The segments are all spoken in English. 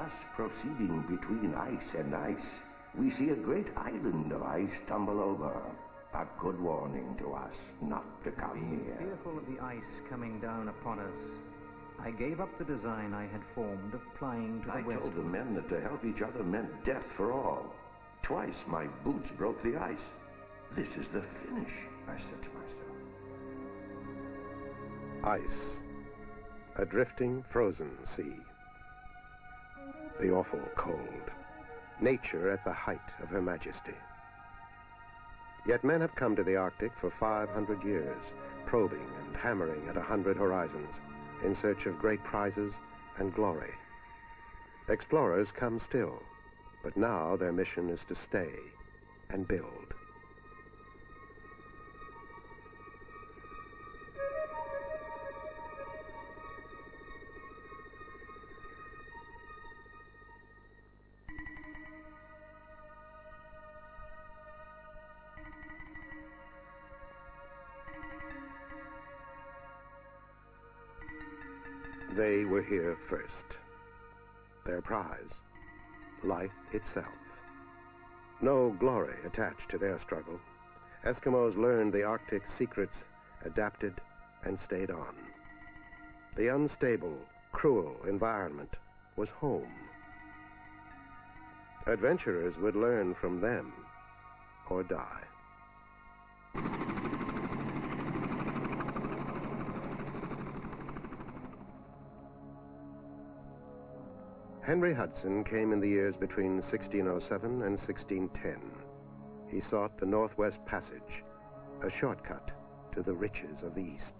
Thus proceeding between ice and ice, we see a great island of ice tumble over. A good warning to us not to come Being here. fearful of the ice coming down upon us, I gave up the design I had formed of plying to the I west. told the men that to help each other meant death for all. Twice my boots broke the ice. This is the finish, I said to myself. Ice. A drifting, frozen sea. The awful cold. Nature at the height of her majesty. Yet men have come to the Arctic for 500 years, probing and hammering at a hundred horizons in search of great prizes and glory. Explorers come still, but now their mission is to stay and build. They were here first. Their prize, life itself. No glory attached to their struggle. Eskimos learned the Arctic secrets, adapted, and stayed on. The unstable, cruel environment was home. Adventurers would learn from them or die. Henry Hudson came in the years between 1607 and 1610. He sought the Northwest Passage, a shortcut to the riches of the East.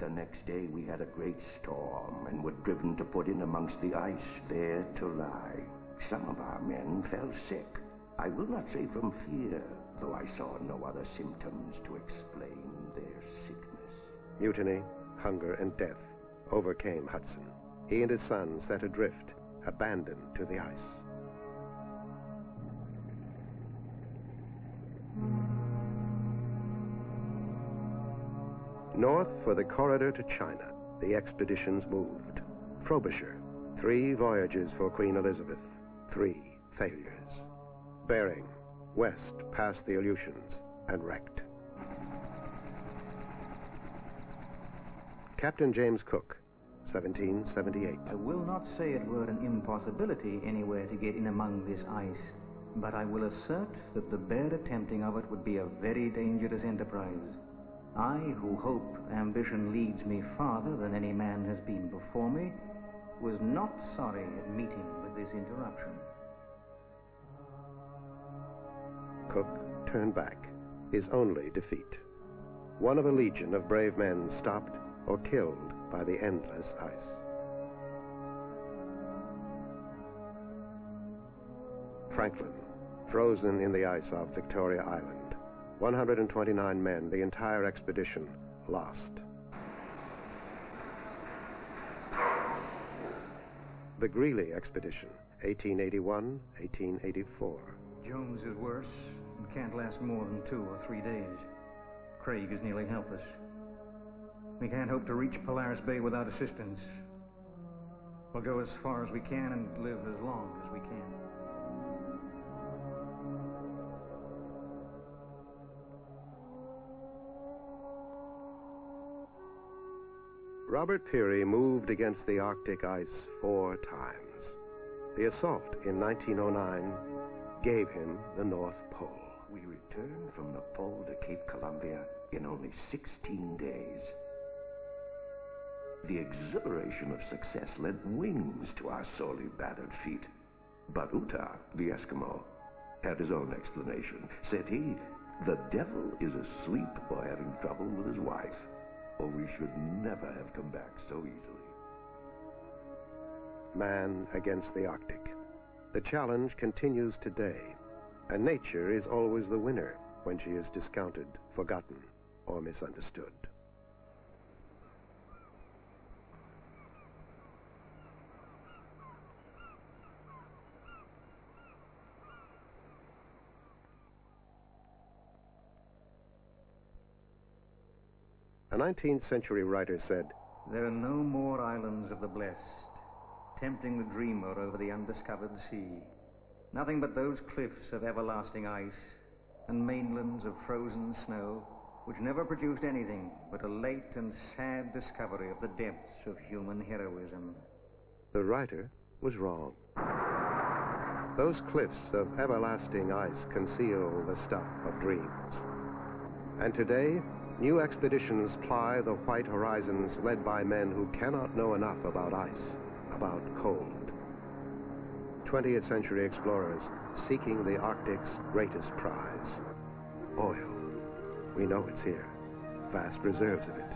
The next day we had a great storm and were driven to put in amongst the ice there to lie. Some of our men fell sick. I will not say from fear, though I saw no other symptoms to explain their sickness. Mutiny, hunger, and death overcame Hudson. He and his son set adrift, abandoned to the ice. North for the corridor to China, the expeditions moved. Frobisher, three voyages for Queen Elizabeth, three failures. Bering, west past the Aleutians, and wrecked. Captain James Cook, 1778. I will not say it were an impossibility anywhere to get in among this ice, but I will assert that the bare attempting of it would be a very dangerous enterprise. I, who hope ambition leads me farther than any man has been before me, was not sorry at meeting with this interruption. Cook turned back, his only defeat. One of a legion of brave men stopped or killed by the endless ice. Franklin, frozen in the ice off Victoria Island. 129 men, the entire expedition, lost. The Greely expedition, 1881 1884. Jones is worse and can't last more than two or three days. Craig is nearly helpless. We can't hope to reach Polaris Bay without assistance. We'll go as far as we can and live as long as we can. Robert Peary moved against the Arctic ice four times. The assault in 1909 gave him the North Pole. We returned from the pole to Cape Columbia in only 16 days. The exhilaration of success lent wings to our sorely battered feet. But Ootah, the Eskimo, had his own explanation. Said he, the devil is asleep or having trouble with his wife, or we should never have come back so easily. Man against the Arctic. The challenge continues today, and nature is always the winner when she is discounted, forgotten, or misunderstood. 19th century writer said, There are no more islands of the blessed. tempting the dreamer over the undiscovered sea. Nothing but those cliffs of everlasting ice and mainlands of frozen snow which never produced anything but a late and sad discovery of the depths of human heroism. The writer was wrong. Those cliffs of everlasting ice conceal the stuff of dreams. And today, new expeditions ply the white horizons led by men who cannot know enough about ice, about cold. 20th century explorers seeking the Arctic's greatest prize oil. We know it's here, vast reserves of it.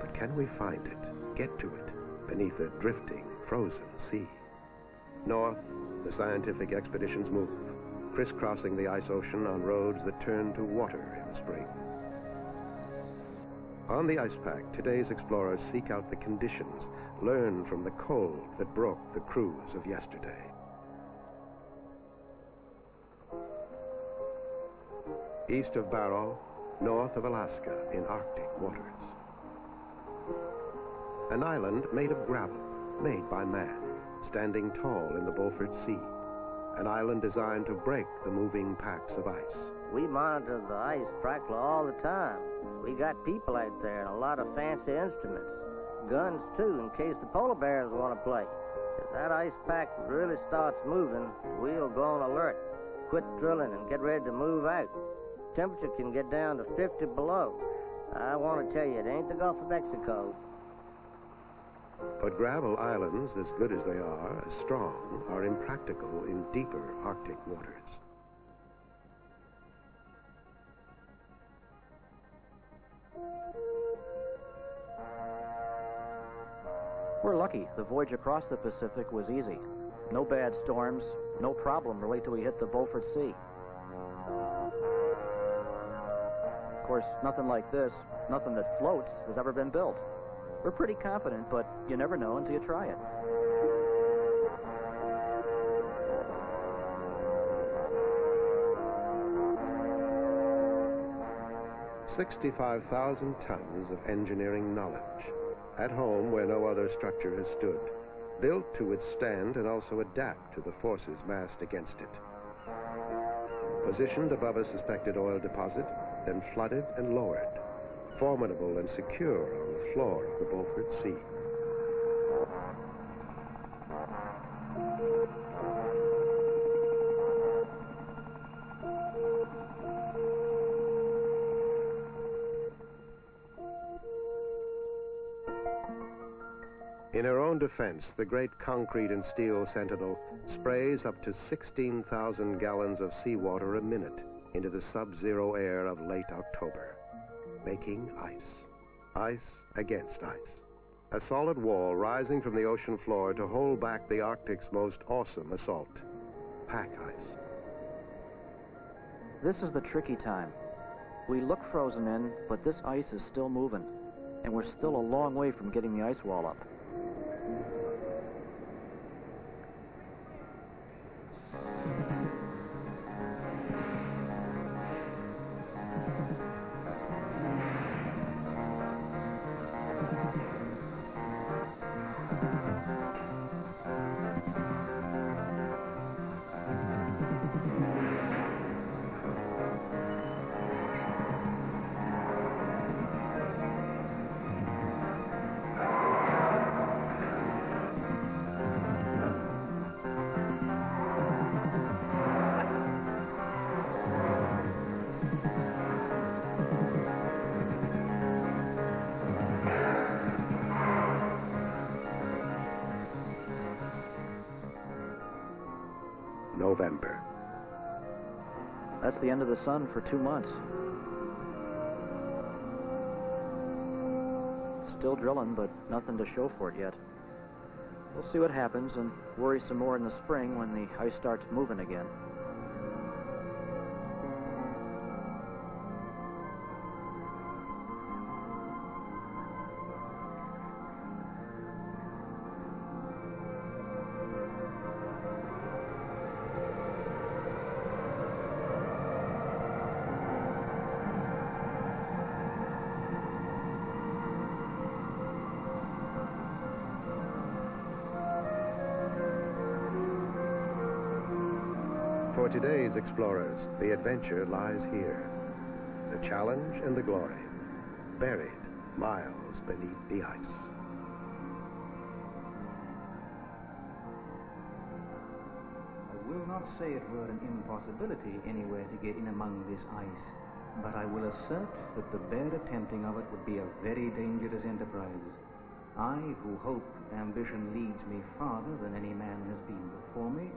But can we find it, get to it, beneath a drifting, frozen sea? North, the scientific expeditions move, crisscrossing the ice ocean on roads that turn to water in the spring. On the ice pack, today's explorers seek out the conditions, learn from the cold that broke the crews of yesterday. East of Barrow, north of Alaska in Arctic waters. An island made of gravel, made by man, standing tall in the Beaufort Sea. An island designed to break the moving packs of ice. We monitor the ice practically all the time. We got people out there and a lot of fancy instruments. Guns, too, in case the polar bears want to play. If that ice pack really starts moving, we'll go on alert. Quit drilling and get ready to move out. Temperature can get down to 50 below. I want to tell you, it ain't the Gulf of Mexico. But gravel islands, as good as they are, as strong, are impractical in deeper Arctic waters. Lucky. The voyage across the Pacific was easy. No bad storms, no problem really till we hit the Beaufort Sea. Of course, nothing like this, nothing that floats, has ever been built. We're pretty confident, but you never know until you try it. Sixty-five thousand tons of engineering knowledge, at home where no other structure has stood, built to withstand and also adapt to the forces massed against it. Positioned above a suspected oil deposit, then flooded and lowered, formidable and secure on the floor of the Beaufort Sea. Defense, the great concrete and steel Sentinel sprays up to 16,000 gallons of seawater a minute into the sub-zero air of late October, making ice. Ice against ice. A solid wall rising from the ocean floor to hold back the Arctic's most awesome assault. Pack ice. This is the tricky time. We look frozen in, but this ice is still moving, and we're still a long way from getting the ice wall up. Thank you. November. That's the end of the sun for two months. Still drilling, but nothing to show for it yet. We'll see what happens and worry some more in the spring when the ice starts moving again. For today's explorers, the adventure lies here. The challenge and the glory, buried miles beneath the ice. I will not say it were an impossibility anywhere to get in among this ice, but I will assert that the bare attempting of it would be a very dangerous enterprise. I, who hope ambition leads me farther than any man has been before me,